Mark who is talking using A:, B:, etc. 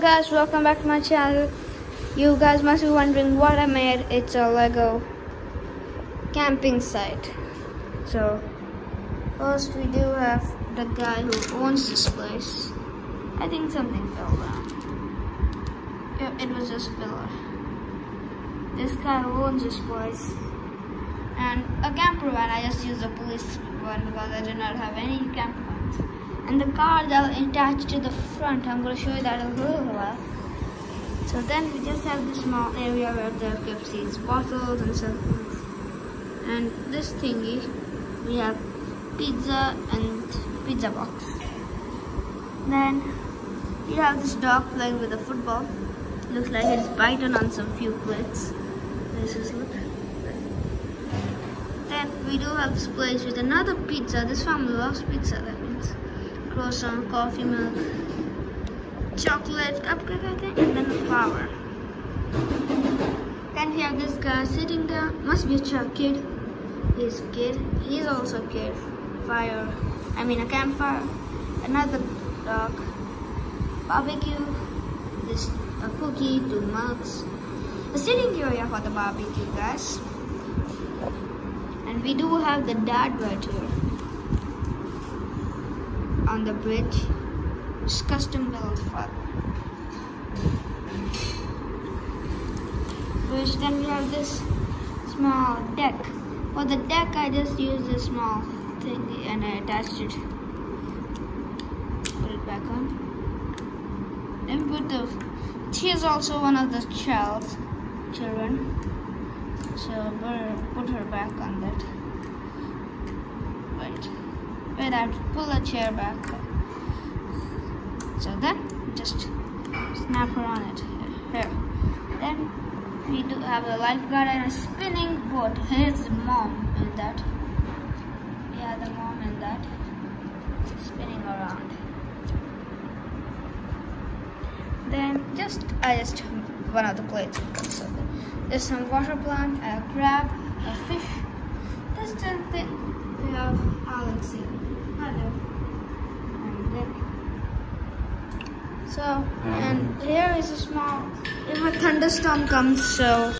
A: guys welcome back to my channel. You guys must be wondering what i made. It's a lego camping site. So first we do have the guy who owns this place. I think something fell down. Yep it was just a pillar this guy who owns this place. And a camper van. I just used a police one because i did not have any camper vans and the car that attached to the front i'm going to show you that in a little while. So then we just have this small area where the these bottles and stuff. And this thingy we have pizza and pizza box. Then we have this dog playing with a football. Looks like it's biting on some few plates. This is look then we do have this place with another pizza. This family loves pizza means croissant, coffee milk, chocolate cupcake I think, and then the flour. Then we have this guy sitting down, must be a kid. He's a kid, he's also a kid. Fire, I mean a campfire, another dog, barbecue, this a cookie, two mugs, a sitting area for the barbecue guys. And we do have the dad right here on the bridge. It's custom built for bridge. Then we have this small deck. For the deck, I just used a small thing and I attached it. Put it back on. Then put the. She is also one of the child children. So we'll put her back on that. Wait. Wait, I have to pull the chair back. So then, just snap on it. Here. Then, we do have a lifeguard and a spinning boat. Here's the mom in that. Yeah, the mom in that. Spinning around. Then, just, I just, one of the plates. So, there's some water plant, a crab, a fish. This thing, we have So, and here is a small, if a thunderstorm comes, so